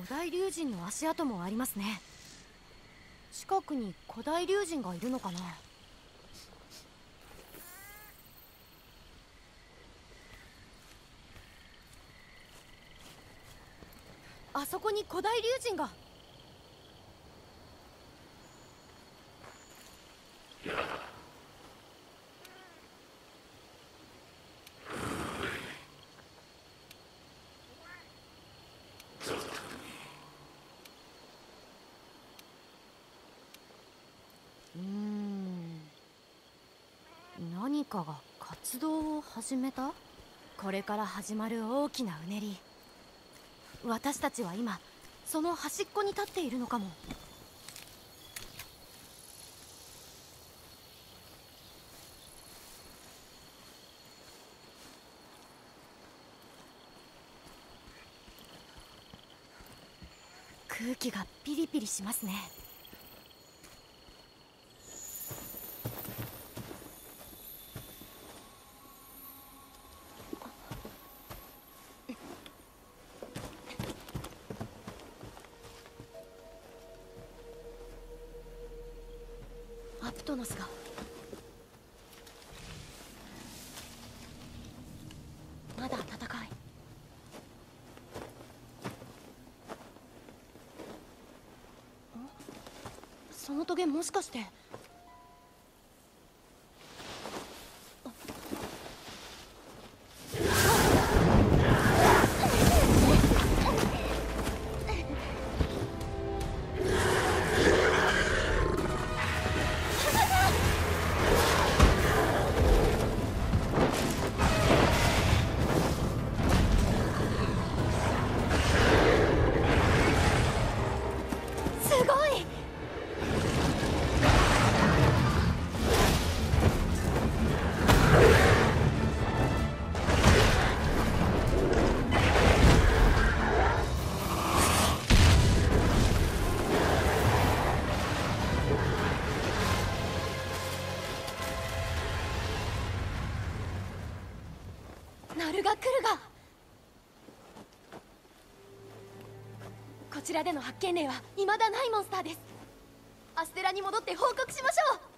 古代竜神の足跡もありますね。近くに古代竜神がいるのかな。あそこに古代竜神が。何かが活動を始めた？これから始まる大きなうねり。私たちは今その端っこに立っているのかも。空気がピリピリしますねアプトノスがまだ戦いんそのトゲもしかして。ルが来るが。こちらでの発見例は未だないモンスターです。アステラに戻って報告しましょう。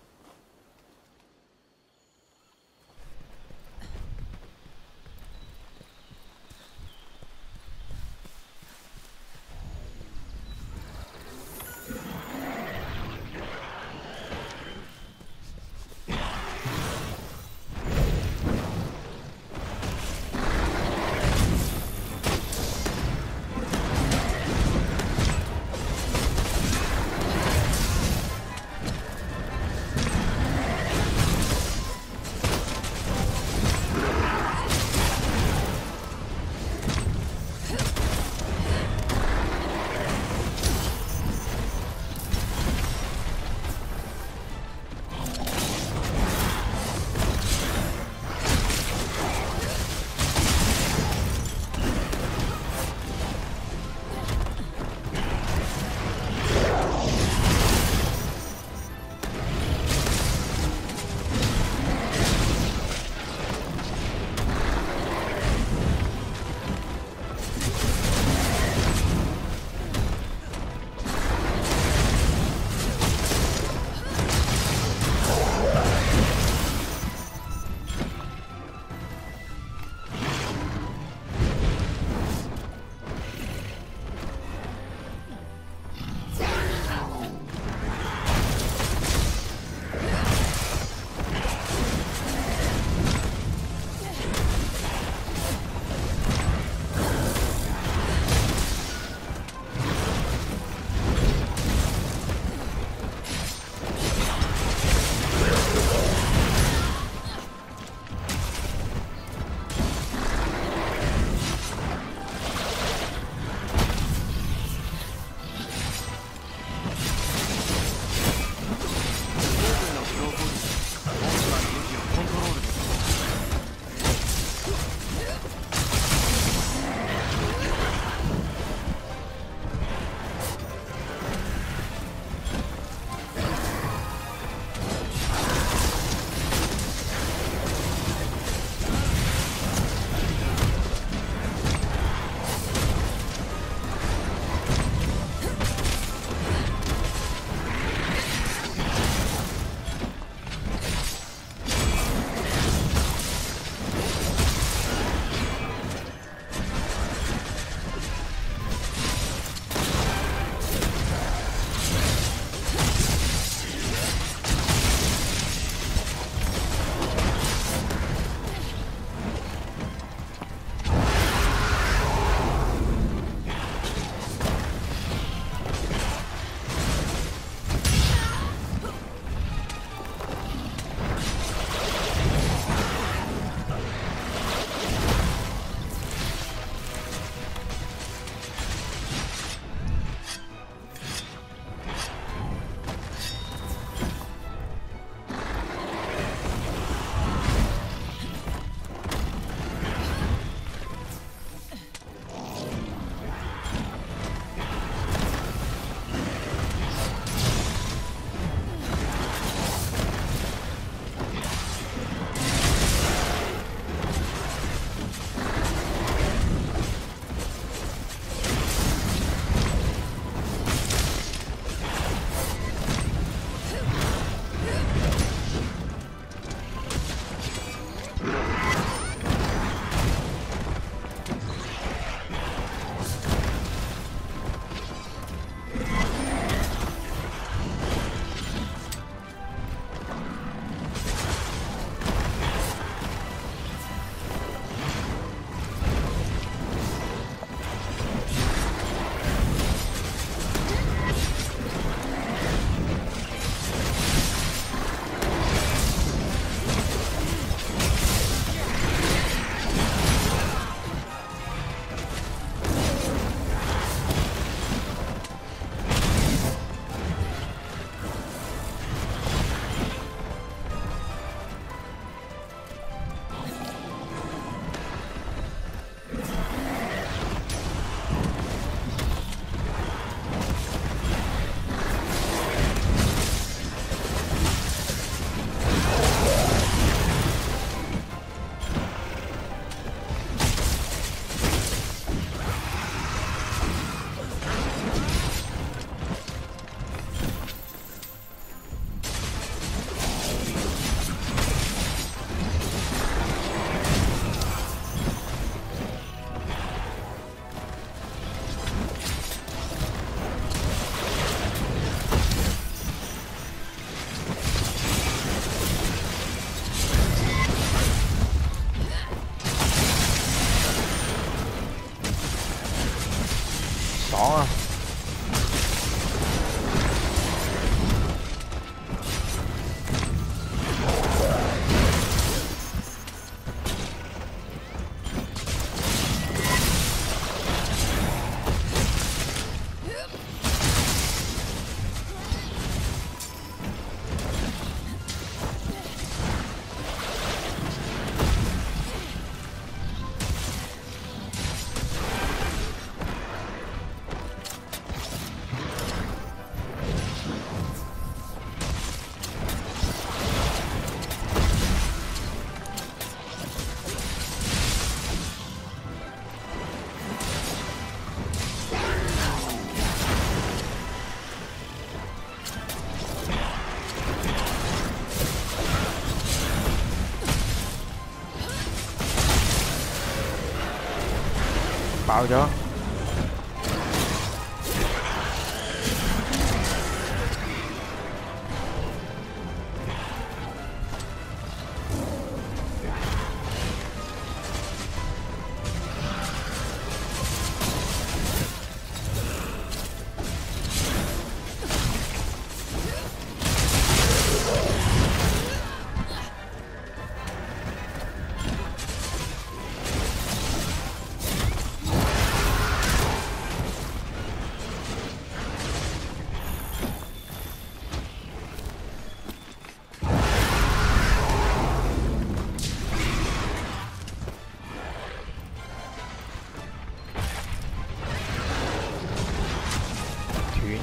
cho.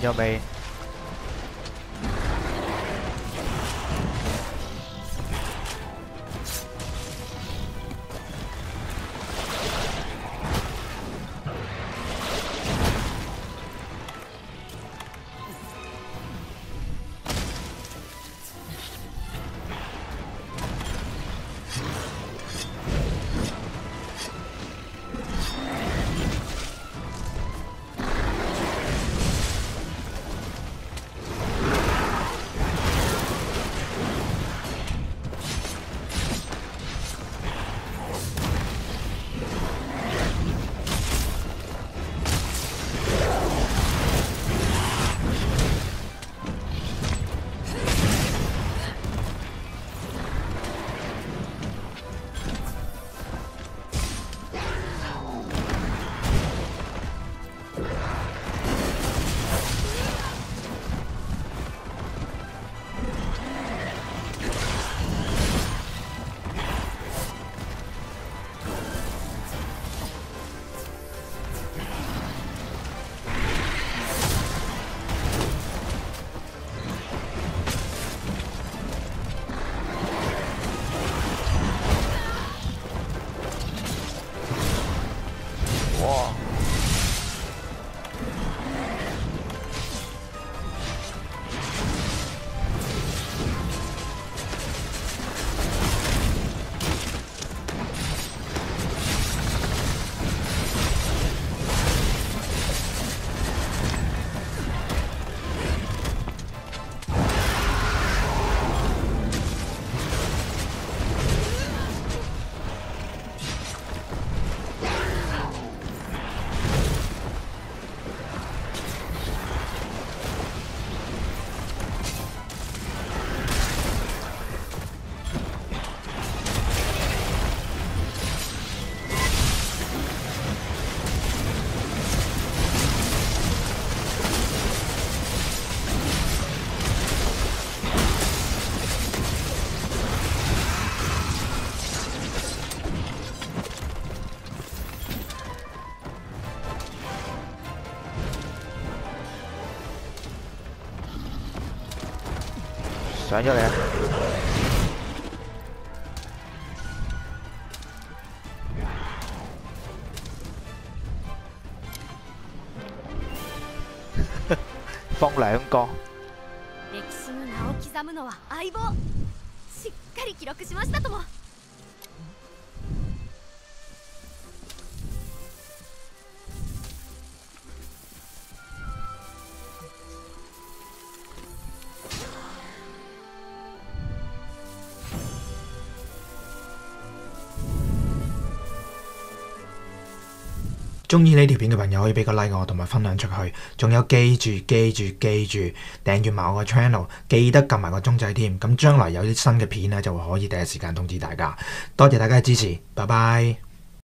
cho bé. 上咗嚟啊！放兩個，歴史に名を刻むのは相棒。しっかり記録しましたとも中意呢條片嘅朋友可以俾個 like 我，同埋分享出去。仲有記住記住記住訂閱埋我個 channel，記得撳埋個鐘仔添。咁將來有啲新嘅片咧，就會可以第一時間通知大家。多謝大家嘅支持，拜拜。